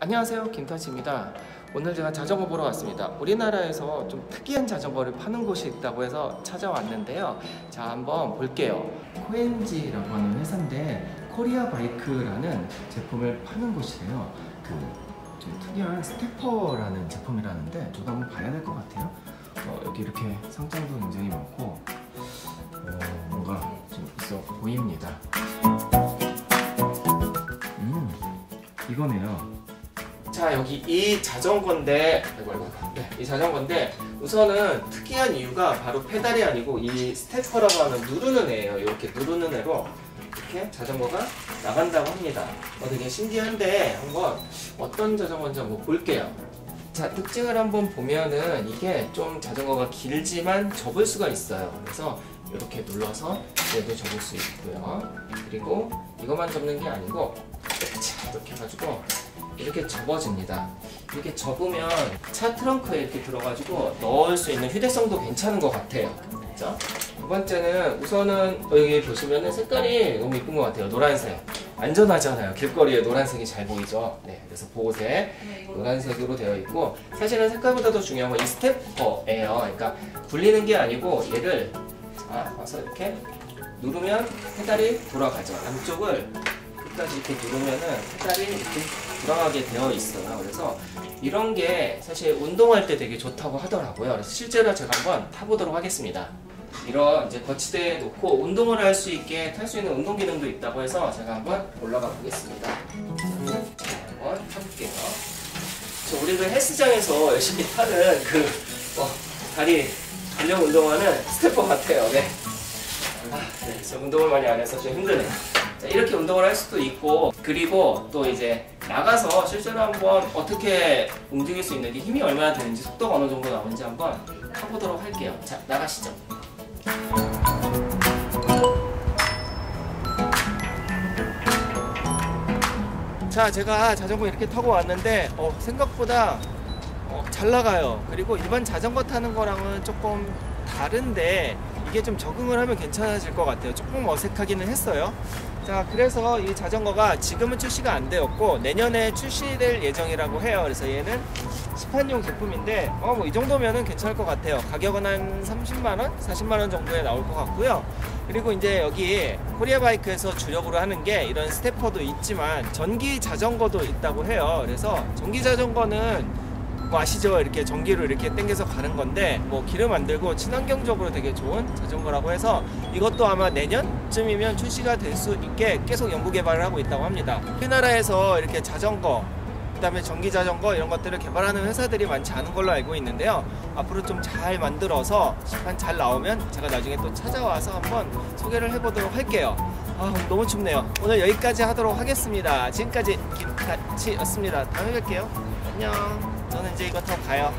안녕하세요 김타치입니다. 오늘 제가 자전거 보러 왔습니다. 우리나라에서 좀 특이한 자전거를 파는 곳이 있다고 해서 찾아왔는데요. 자 한번 볼게요. 코엔지라고 하는 회사인데 코리아 바이크라는 제품을 파는 곳이래요. 그좀 특이한 stepper라는 제품이라는데 저도 한번 봐야 될 것 같아요. 어, 여기 이렇게 상장도 굉장히 많고 어, 뭔가 좀 있어 보입니다. 음 이거네요 자 여기 이 자전거인데 아이고 아이고 네, 이 자전거인데 우선은 특이한 이유가 바로 페달이 아니고 이 stepper라고 하는 누르는 애예요. 이렇게 누르는 애로 이렇게 자전거가 나간다고 합니다. 어, 되게 신기한데 한번 어떤 자전거인지 한번 볼게요. 자 특징을 한번 보면은 이게 좀 자전거가 길지만 접을 수가 있어요. 그래서 이렇게 눌러서 얘도 접을 수 있고요. 그리고 이것만 접는 게 아니고 자, 이렇게 해가지고 이렇게 접어집니다. 이렇게 접으면 차 트렁크에 이렇게 들어가지고 넣을 수 있는 휴대성도 괜찮은 것 같아요. 그죠? 두 번째는 우선은 여기 보시면은 색깔이 너무 이쁜 것 같아요. 노란색. 안전하잖아요. 길거리에 노란색이 잘 보이죠? 네, 그래서 보호색 노란색으로 되어 있고 사실은 색깔보다 더 중요한 건 이 스태퍼예요. 그러니까 굴리는 게 아니고 얘를 자 와서 이렇게 누르면 페달이 돌아가죠. 안쪽을 끝까지 이렇게 누르면은 페달이 이렇게 돌아가게 되어 있어요. 그래서 이런 게 사실 운동할 때 되게 좋다고 하더라고요. 그래서 실제로 제가 한번 타보도록 하겠습니다. 이런 이제 거치대에 놓고 운동을 할 수 있게 탈 수 있는 운동 기능도 있다고 해서 제가 한번 올라가 보겠습니다. 자, 한번 타볼게요. 저 우리 그 헬스장에서 열심히 타는 그 어, 다리 근력 운동하는 스태퍼 같아요. 네. 아, 네. 저 운동을 많이 안 해서 좀 힘드네요. 자, 이렇게 운동을 할 수도 있고 그리고 또 이제 나가서 실제로 한번 어떻게 움직일 수 있는지 힘이 얼마나 되는지 속도가 어느 정도 나오는지 한번 타보도록 할게요. 자, 나가시죠. 자, 제가 자전거 이렇게 타고 왔는데 어, 생각보다 어, 잘 나가요. 그리고 일반 자전거 타는 거랑은 조금 다른데 이게 좀 적응을 하면 괜찮아질 것 같아요. 조금 어색하기는 했어요. 자, 그래서 이 자전거가 지금은 출시가 안 되었고 내년에 출시될 예정이라고 해요. 그래서 얘는 시판용 제품인데 어, 뭐 이 정도면은 괜찮을 것 같아요. 가격은 한 30만 원, 40만 원 정도에 나올 것 같고요. 그리고 이제 여기 코리아 바이크에서 주력으로 하는 게 이런 stepper도 있지만 전기 자전거도 있다고 해요. 그래서 전기 자전거는 뭐 아시죠? 이렇게 전기로 이렇게 당겨서 가는 건데 뭐 기름 안 들고 친환경적으로 되게 좋은 자전거라고 해서 이것도 아마 내년쯤이면 출시가 될 수 있게 계속 연구 개발을 하고 있다고 합니다. 우리나라에서 이렇게 자전거 그다음에 전기 자전거 이런 것들을 개발하는 회사들이 많지 않은 걸로 알고 있는데요. 앞으로 좀 잘 만들어서 시판 잘 나오면 제가 나중에 또 찾아와서 한번 소개를 해보도록 할게요. 아 너무 춥네요. 오늘 여기까지 하도록 하겠습니다. 지금까지 김같이였습니다. 다음에 뵐게요. 안녕. 저는 이제 이거 타고 가요.